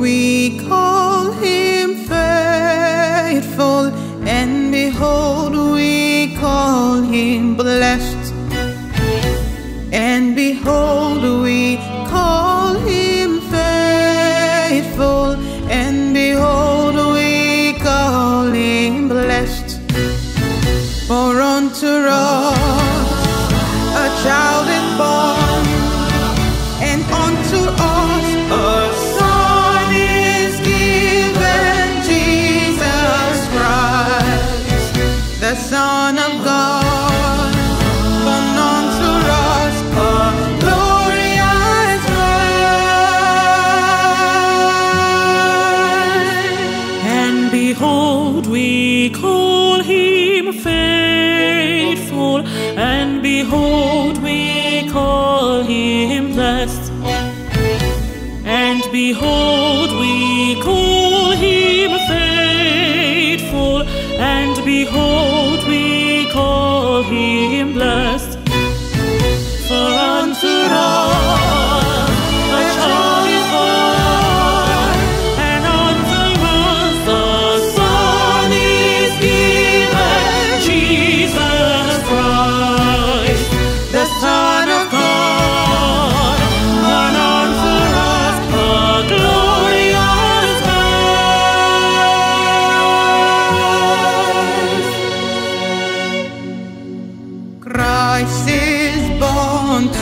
we call him faithful, and behold, we call him blessed. Son of God. Born unto us a glorious. And behold, we call him faithful, and behold, we call him blessed. And behold, we call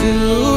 to